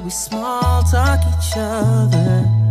we small talk each other.